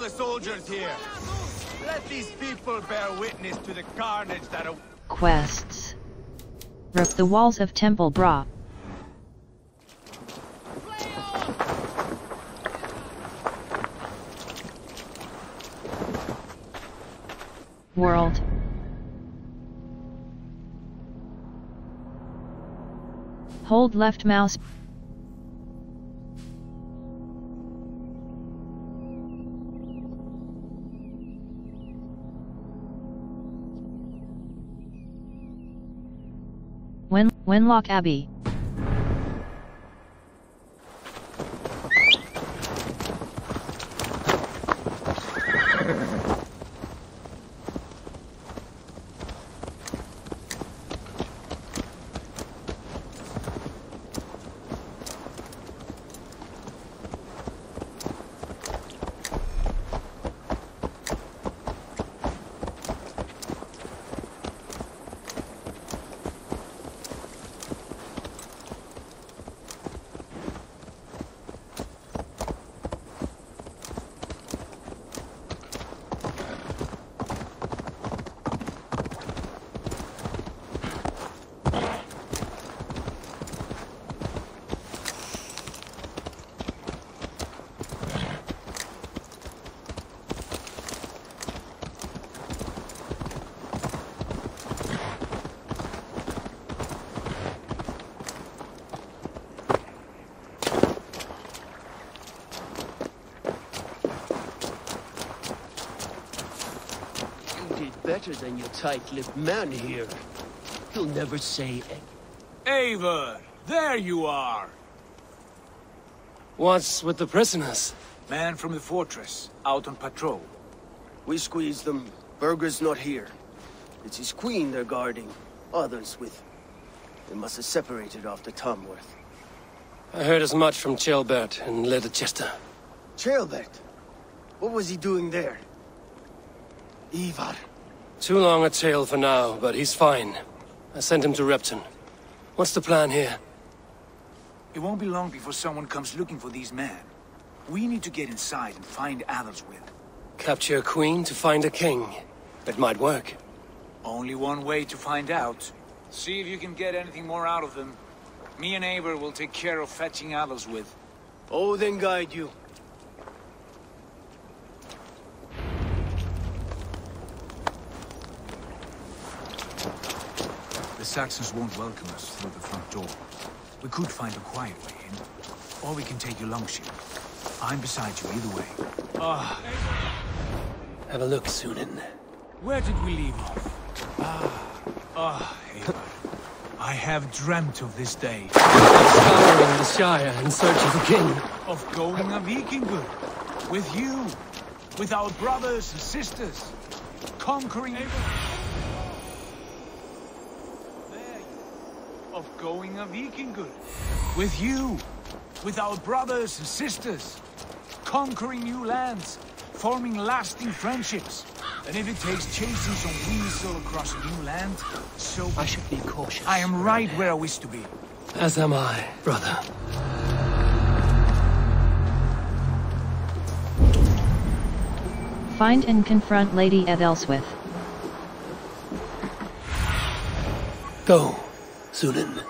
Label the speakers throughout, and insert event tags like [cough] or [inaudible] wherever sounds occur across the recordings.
Speaker 1: The soldiers here. Let these people bear witness to the carnage that a
Speaker 2: Quests. Rip the walls of Templebrough. World. Hold left mouse. Wenlock Abbey.
Speaker 3: You did better than your tight-lipped man here. He'll never say it.
Speaker 4: Eivor, there you are.
Speaker 5: What's with the prisoners?
Speaker 4: Man from the fortress, out on patrol.
Speaker 3: We squeezed them. Burgred's not here. It's his queen they're guarding. Others with... They must have separated after Tamworth.
Speaker 5: I heard as much from Ceolbert and Leicester.
Speaker 3: Trailbert! What was he doing there? Ivar.
Speaker 5: Too long a tale for now, but he's fine. I sent him to Repton. What's the plan here?
Speaker 4: It won't be long before someone comes looking for these men. We need to get inside and find Aethelswith.
Speaker 5: Capture a queen to find a king. It might work.
Speaker 4: Only one way to find out. See if you can get anything more out of them. Me and Eivor will take care of fetching Aethelswith.
Speaker 3: Oh, then guide you.
Speaker 4: Saxons won't welcome us through the front door. We could find a quiet way in, or we can take your longship. I'm beside you either way. Ah,
Speaker 5: Have a look, Sunan.
Speaker 4: where did we leave off? Ah, ah, Eivor. I have dreamt of this day,
Speaker 5: Scouring the Shire in search of a king.
Speaker 4: of going a Vikingur. With you, with our brothers and sisters, conquering... There you- Of going a Vikingur. With you, with our brothers and sisters, conquering new lands, forming lasting friendships. And if it takes chasing some weasel across a new land, so
Speaker 3: I should be cautious.
Speaker 4: I am right where I wish to be.
Speaker 5: As am I, brother.
Speaker 2: Find and confront Lady Aethelswith.
Speaker 5: Go, Sunan.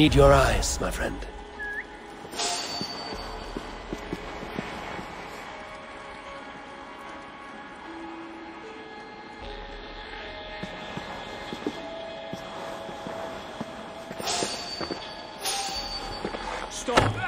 Speaker 5: Need your eyes, my friend.
Speaker 4: Stop!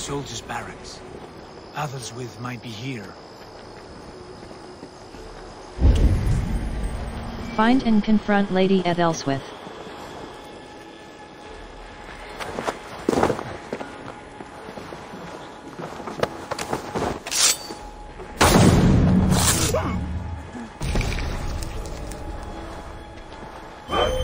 Speaker 4: Soldiers' barracks. Aethelswith might be here.
Speaker 2: Find and confront Lady Aethelswith.
Speaker 1: Damn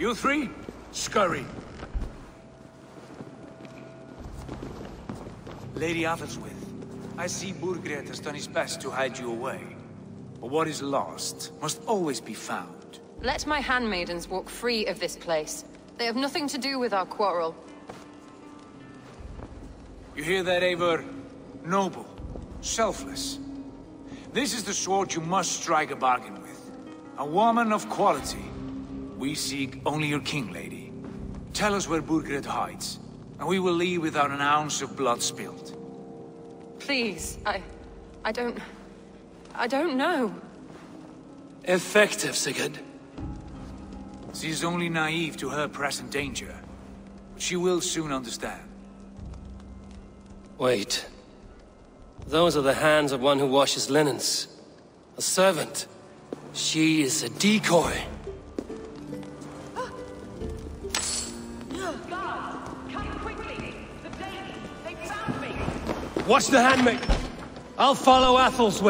Speaker 1: You
Speaker 4: three, scurry. Lady Aethelswith, I see Burgred has done his best to hide you away. But what is lost must always be found.
Speaker 6: Let my handmaidens walk free of this place. They have nothing to do with our quarrel.
Speaker 4: You hear that, Eivor? Noble, selfless. This is the sword you must strike a bargain with. A woman of quality, We seek only your king, lady. Tell us where Burgred hides, and we will leave without an ounce of blood spilled.
Speaker 6: Please, I... I don't... I don't know.
Speaker 5: Effective, Sigurd.
Speaker 4: She is only naive to her present danger. But she will soon understand.
Speaker 5: Wait. Those are the hands of one who washes linens. A servant. She is a decoy. Watch the handmaid. I'll follow Athel's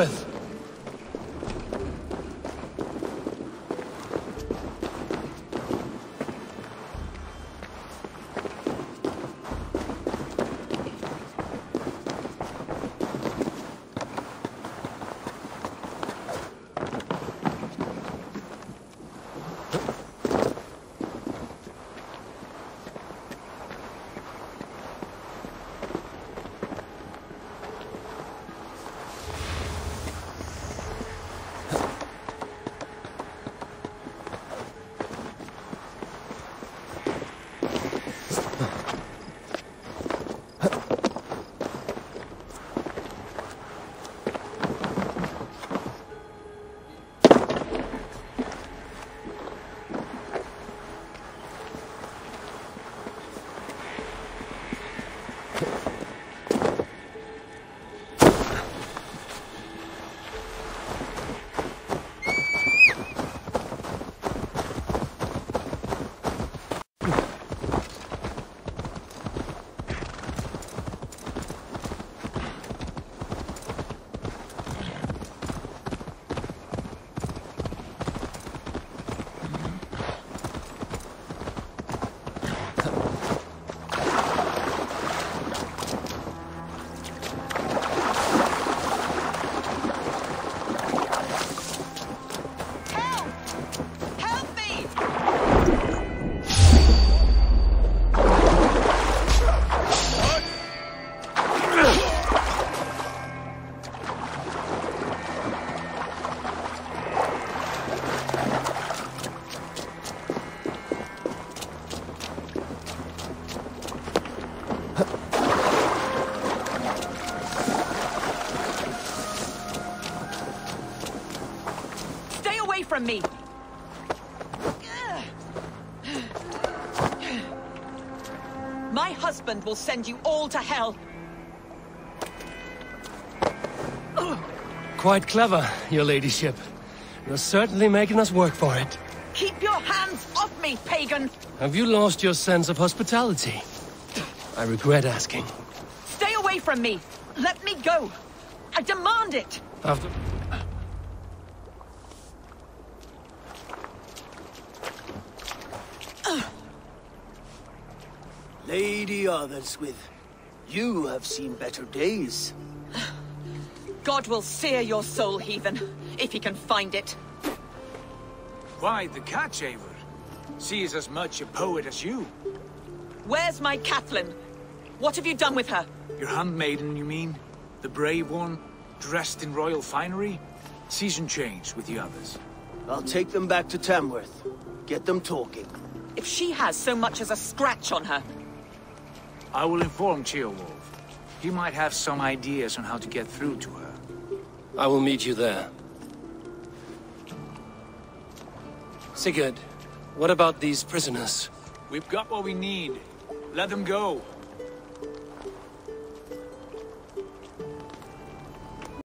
Speaker 7: My husband will send you all to hell!
Speaker 5: Quite clever, your ladyship. You're certainly making us work for it.
Speaker 7: Keep your hands off me, pagan!
Speaker 5: Have you lost your sense of hospitality? I regret asking.
Speaker 7: Stay away from me! Let me go! I demand it!
Speaker 5: After...
Speaker 3: Lady Arthur's you have seen better days. [sighs]
Speaker 7: God will sear your soul, heathen, if he can find it.
Speaker 4: Why, the catch, Eivor? She is as much a poet as you.
Speaker 7: Where's my Catelyn? What have you done with her?
Speaker 4: Your handmaiden, you mean? The brave one, dressed in royal finery? Season change with the others.
Speaker 3: I'll take them back to Tamworth. Get them talking.
Speaker 7: If she has so much as a scratch on her,
Speaker 4: I will inform Ceolwulf. He might have some ideas on how to get through to her.
Speaker 5: I will meet you there. Sigurd, what about these prisoners?
Speaker 4: We've got what we need. Let them go.